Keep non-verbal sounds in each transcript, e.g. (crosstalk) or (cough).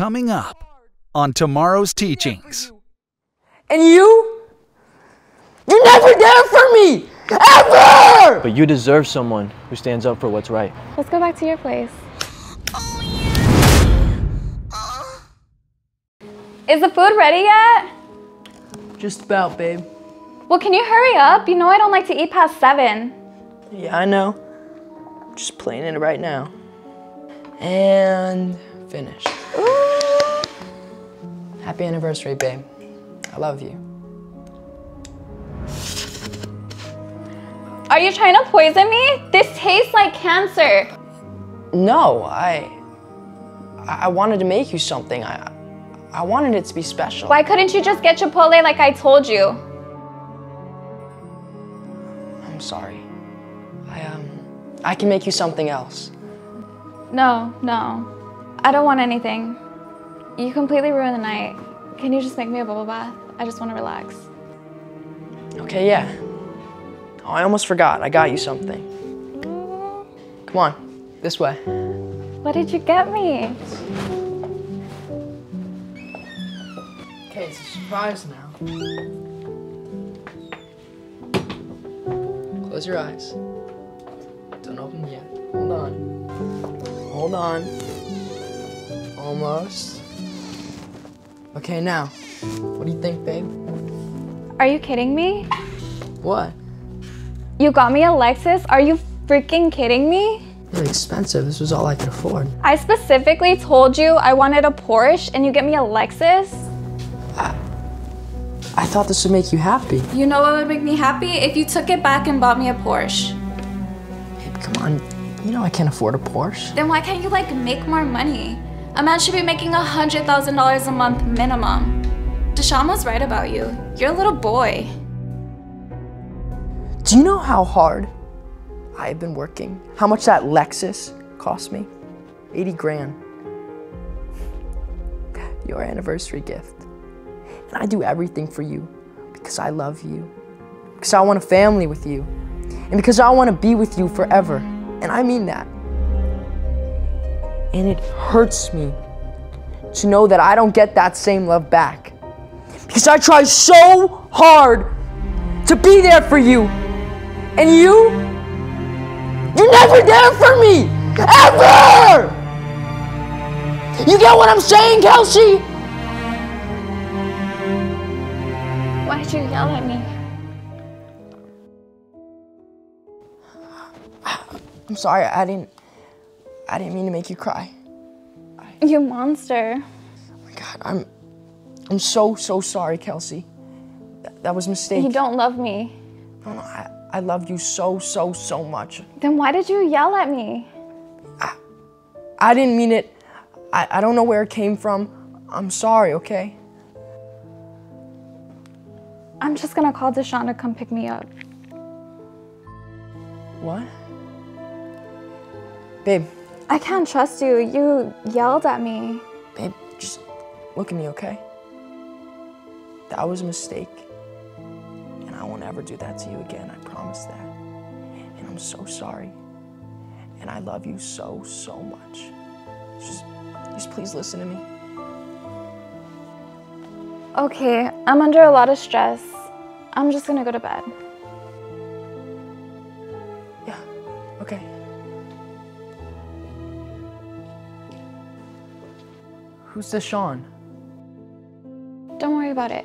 coming up on tomorrow's teachings. And you? You're never there for me! Ever! But you deserve someone who stands up for what's right. Let's go back to your place. Is the food ready yet? Just about, babe. Well, can you hurry up? You know I don't like to eat past seven. Yeah, I know. Just playing it right now. And finish. Ooh. Happy anniversary, babe. I love you. Are you trying to poison me? This tastes like cancer. No, I. I wanted to make you something. I. I wanted it to be special. Why couldn't you just get Chipotle like I told you? I'm sorry. I um. I can make you something else. No, no. I don't want anything. You completely ruined the night. Can you just make me a bubble bath? I just want to relax. Okay, yeah. Oh, I almost forgot. I got you something. Come on, this way. What did you get me? Okay, it's a surprise now. Close your eyes. Don't open yet. Hold on. Hold on. Almost. Okay, now. What do you think, babe? Are you kidding me? What? You got me a Lexus? Are you freaking kidding me? Really expensive. This was all I could afford. I specifically told you I wanted a Porsche and you get me a Lexus? I thought this would make you happy. You know what would make me happy? If you took it back and bought me a Porsche. Babe, come on. You know I can't afford a Porsche. Then why can't you like make more money? A man should be making a hundred thousand dollars a month minimum. Deshaun was right about you. You're a little boy. Do you know how hard I've been working? How much that Lexus cost me? 80 grand. Your anniversary gift. And I do everything for you because I love you. Because I want a family with you. And because I want to be with you forever. And I mean that. And it hurts me to know that I don't get that same love back. Because I try so hard to be there for you. And you? You're never there for me! Ever! You get what I'm saying, Kelsey? Why'd you yell at me? I'm sorry, I didn't I didn't mean to make you cry. You monster. Oh my god, I'm I'm so so sorry, Kelsey. That, that was a mistake. You don't love me. No, no, I, I love you so so so much. Then why did you yell at me? I didn't mean it. I, I don't know where it came from. I'm sorry, okay? I'm just gonna call Deshaun to come pick me up. What? Babe, I can't trust you. You yelled at me. babe, just look at me, okay? That was a mistake. And I won't ever do that to you again, I promise that. And I'm so sorry. And I love you so, so much. Just, just please listen to me. Okay, I'm under a lot of stress. I'm just gonna go to bed. Who's this Sean? Don't worry about it.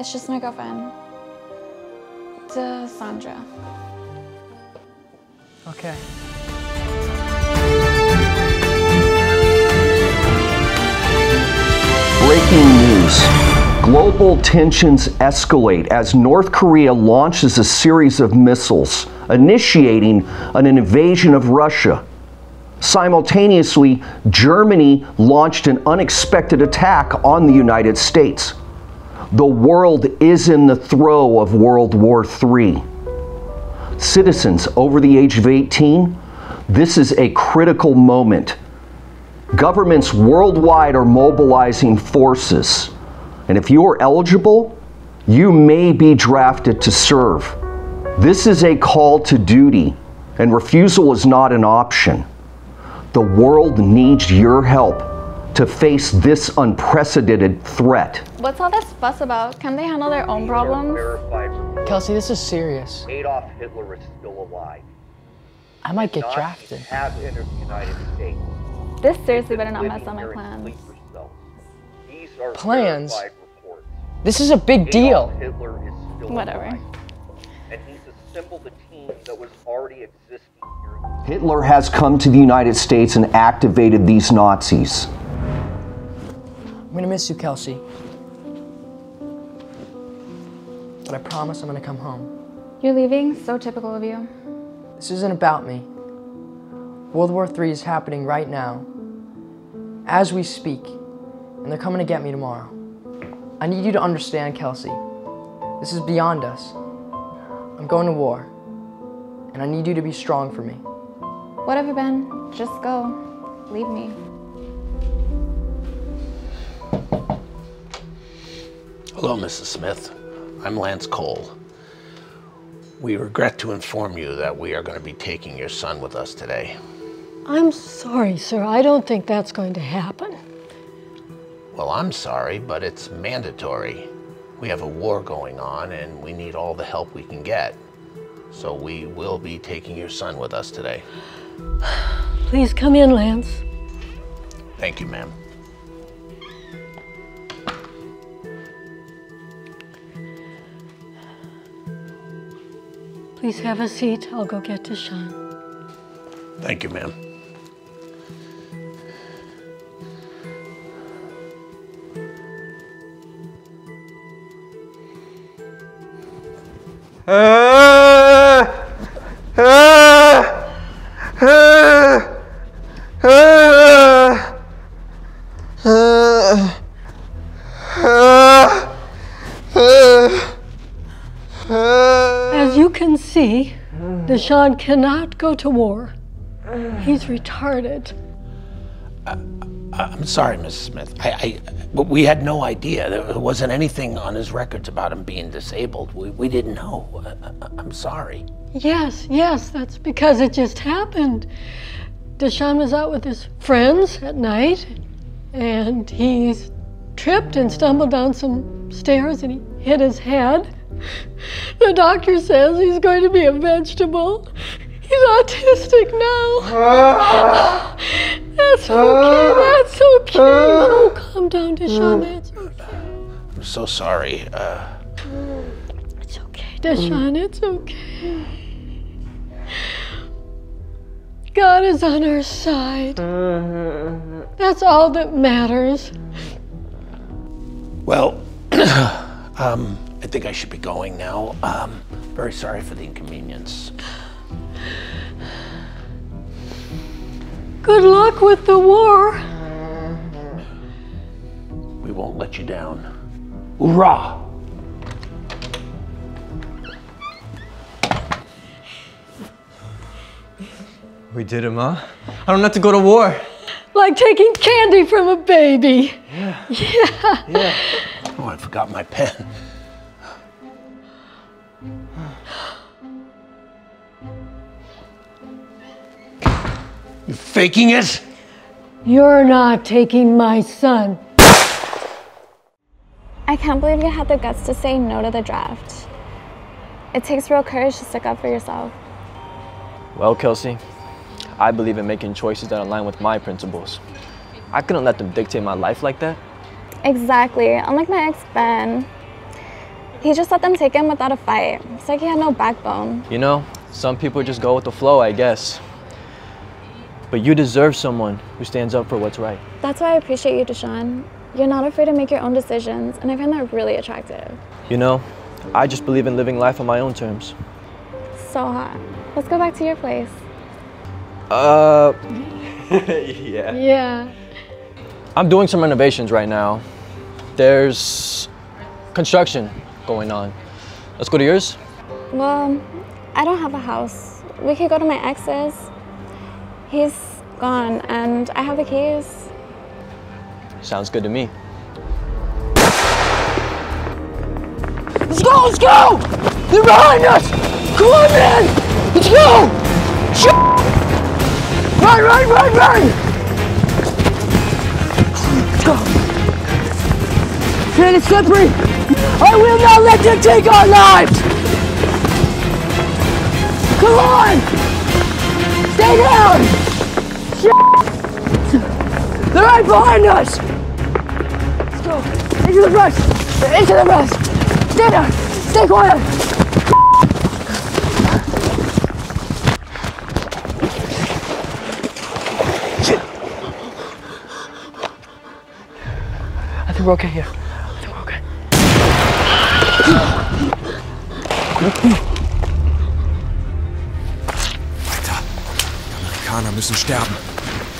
It's just my girlfriend. Uh, Sandra. Okay. Breaking news. Global tensions escalate as North Korea launches a series of missiles, initiating an invasion of Russia. Simultaneously, Germany launched an unexpected attack on the United States. The world is in the throe of World War III. Citizens over the age of 18, this is a critical moment. Governments worldwide are mobilizing forces. And if you are eligible, you may be drafted to serve. This is a call to duty, and refusal is not an option. The world needs your help to face this unprecedented threat. What's all this fuss about? Can they handle their own problems? Kelsey, this is serious. Adolf Hitler is still alive. I might get drafted. have entered the United States. This seriously better not mess up my plans. These are Plans? This is a big deal. Hitler is still Whatever. alive. And he's assembled a team that was already existing here. Hitler has come to the United States and activated these Nazis. I'm gonna miss you, Kelsey. But I promise I'm gonna come home. You're leaving? So typical of you. This isn't about me. World War III is happening right now, as we speak, and they're coming to get me tomorrow. I need you to understand, Kelsey. This is beyond us. I'm going to war, and I need you to be strong for me. Whatever, been? Just go. Leave me. Hello, Mrs. Smith. I'm Lance Cole. We regret to inform you that we are going to be taking your son with us today. I'm sorry, sir. I don't think that's going to happen. Well, I'm sorry, but it's mandatory. We have a war going on and we need all the help we can get. So we will be taking your son with us today. Please come in, Lance. Thank you, ma'am. Please have a seat. I'll go get Deshaun. Thank you, ma'am. As you can see, (sighs) Deshaun cannot go to war. (sighs) He's retarded. Uh, uh, I'm sorry, Mrs. Smith. I, I, but we had no idea. There wasn't anything on his records about him being disabled. We, we didn't know. I, I, I'm sorry. Yes, yes, that's because it just happened. Deshaun was out with his friends at night, and he's tripped and stumbled down some stairs and he hit his head. The doctor says he's going to be a vegetable. He's autistic now. (laughs) That's okay, that's okay. (laughs) Oh, calm down, Deshaun, that's okay. I'm so sorry. Uh, It's okay, Deshaun, it's okay. God is on our side. That's all that matters. well, (clears throat) um, I think I should be going now. Um, very sorry for the inconvenience. Good luck with the war. We won't let you down. Hoorah! We did it, Ma. I don't have to go to war. Like taking candy from a baby. Yeah. (laughs) Yeah. yeah. Oh, I forgot my pen. (sighs) You faking it? You're not taking my son. I can't believe you had the guts to say no to the draft. It takes real courage to stick up for yourself. Well, Kelsey, I believe in making choices that align with my principles. I couldn't let them dictate my life like that. Exactly. Unlike my ex Ben, he just let them take him without a fight. It's like he had no backbone. You know, some people just go with the flow, I guess. But you deserve someone who stands up for what's right. That's why I appreciate you, Deshaun. You're not afraid to make your own decisions, and I find that really attractive. You know, I just believe in living life on my own terms. So hot. Let's go back to your place. Uh, (laughs) yeah. Yeah. I'm doing some renovations right now. There's construction going on. Let's go to yours. Well, I don't have a house. We could go to my ex's. He's gone, and I have the keys. Sounds good to me. Let's go, let's go! They're behind us! Come on, man! Let's go! Shit! Run, run, run, run! Let's go. Man, it's slippery. I will not let them take our lives. Come on. Stay down. Shit. They're right behind us. Let's go. Into the brush. Into the brush. Stay down. Stay quiet. I think we're okay here. Weiter. Die Amerikaner müssen sterben.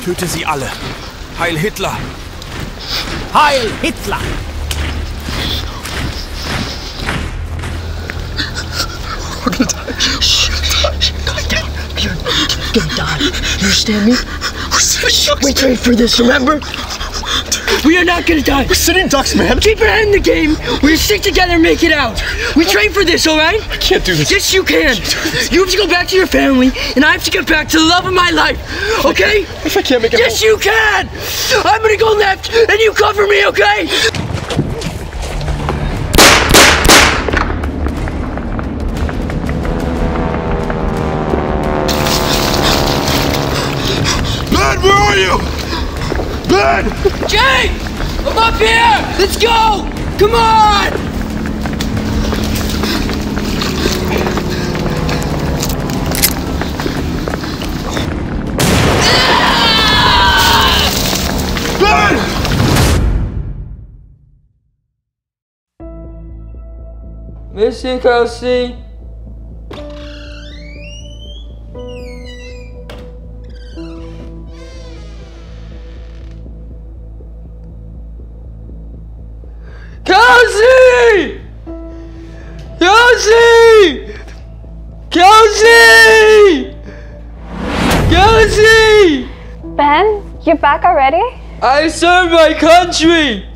Töte sie alle. Heil Hitler. Heil Hitler! Gonna die. You understand me? We trained for this, remember? We are not gonna die. We're sitting ducks, man. Keep your head in the game. We're gonna stick together and make it out. We train for this, alright? I can't do this. Yes, you can. You have to go back to your family, and I have to get back to the love of my life. Okay? If I can't make it Yes, home- you can. I'm gonna go left, and you cover me, okay? Where are you? Ben! Jake, I'm up here. Let's go. Come on. Ben! Miss you, Kelsey. Kelsey! Kelsey! Kelsey! Ben, you're back already? I served my country!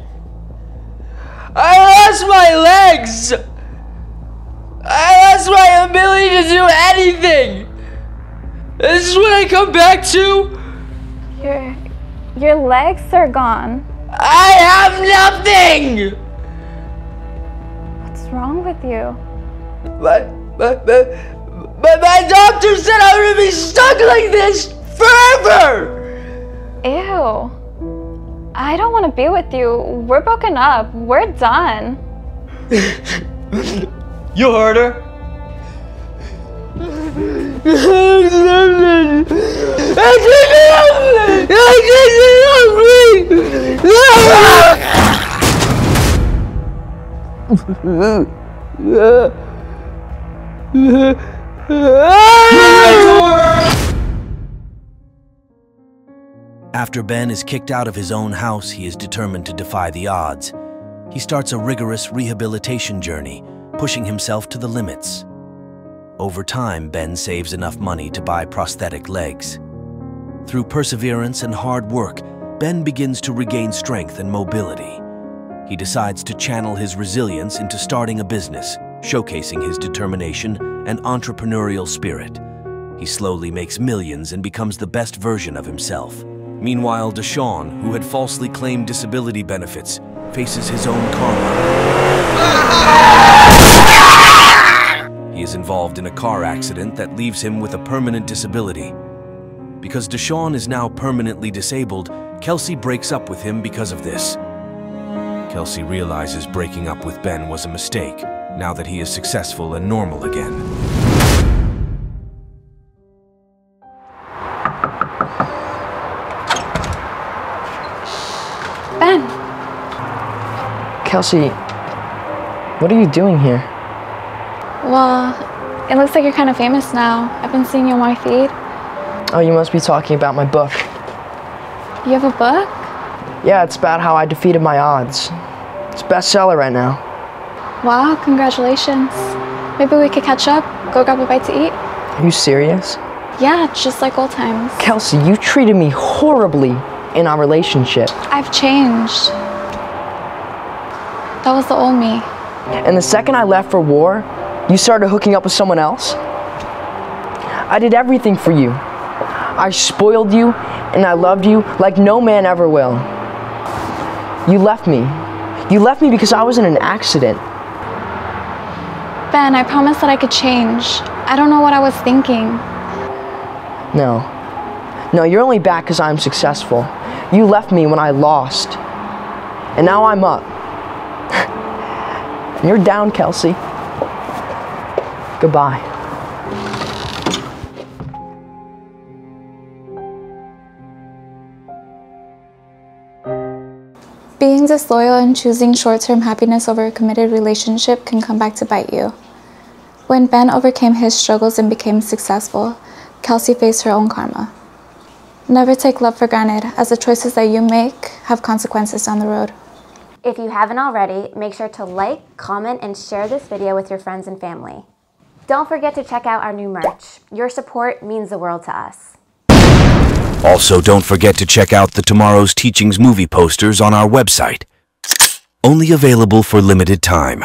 I lost my legs! I lost my ability to do anything! This is what I come back to? Your your legs are gone. I have nothing! What's wrong with you? But, but, but, but my doctor said I'm gonna be stuck like this forever! Ew. I don't want to be with you. We're broken up. We're done. (laughs) You heard her. (laughs) After Ben is kicked out of his own house, he is determined to defy the odds. He starts a rigorous rehabilitation journey, pushing himself to the limits. Over time, Ben saves enough money to buy prosthetic legs. Through perseverance and hard work, Ben begins to regain strength and mobility. He decides to channel his resilience into starting a business, showcasing his determination and entrepreneurial spirit. He slowly makes millions and becomes the best version of himself. Meanwhile, Deshaun, who had falsely claimed disability benefits, faces his own karma. He is involved in a car accident that leaves him with a permanent disability. Because Deshaun is now permanently disabled, Kelsey breaks up with him because of this. Kelsey realizes breaking up with Ben was a mistake, now that he is successful and normal again. Ben, Kelsey, what are you doing here? well, it looks like you're kind of famous now. I've been seeing you on my feed. Oh, you must be talking about my book. You have a book? Yeah, it's about how I defeated my odds. It's bestseller right now. Wow, congratulations. Maybe we could catch up, go grab a bite to eat. Are you serious? Yeah, just like old times. Kelsey, you treated me horribly in our relationship. I've changed. That was the old me. And the second I left for war, you started hooking up with someone else? I did everything for you. I spoiled you and I loved you like no man ever will. You left me. You left me because I was in an accident. Ben, I promised that I could change. I don't know what I was thinking. No. No, you're only back because I'm successful. You left me when I lost. And now I'm up. and (laughs) you're down, Kelsey. Goodbye. Being disloyal and choosing short term happiness over a committed relationship can come back to bite you. When Ben overcame his struggles and became successful, Kelsey faced her own karma. Never take love for granted, as the choices that you make have consequences down the road. If you haven't already, make sure to like, comment, and share this video with your friends and family. Don't forget to check out our new merch. Your support means the world to us. Also, don't forget to check out the Tomorrow's Teachings movie posters on our website. Only available for limited time.